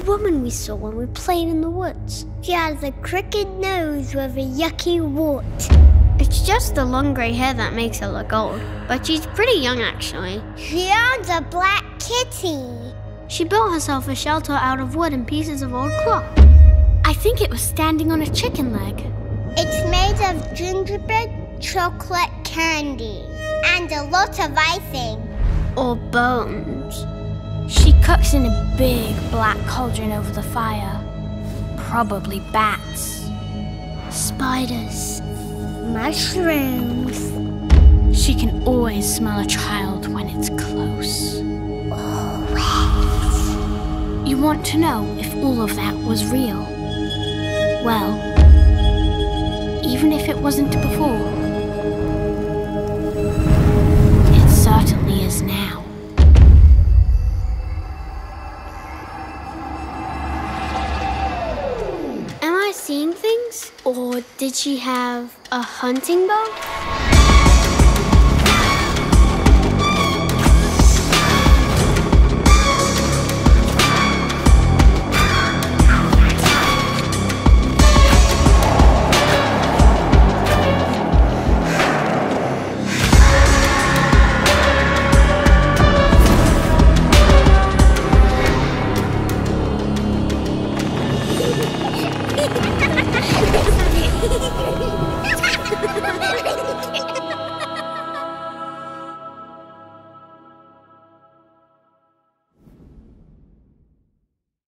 woman we saw when we played in the woods. She has a crooked nose with a yucky wart. It's just the long grey hair that makes her look old, but she's pretty young actually. She owns a black kitty. She built herself a shelter out of wood and pieces of old cloth. I think it was standing on a chicken leg. It's made of gingerbread chocolate candy and a lot of icing. Or bones. She cooks in a big black cauldron over the fire. Probably bats. Spiders. Mushrooms. She can always smell a child when it's close. Always. You want to know if all of that was real? Well, even if it wasn't before, Or did she have a hunting bow?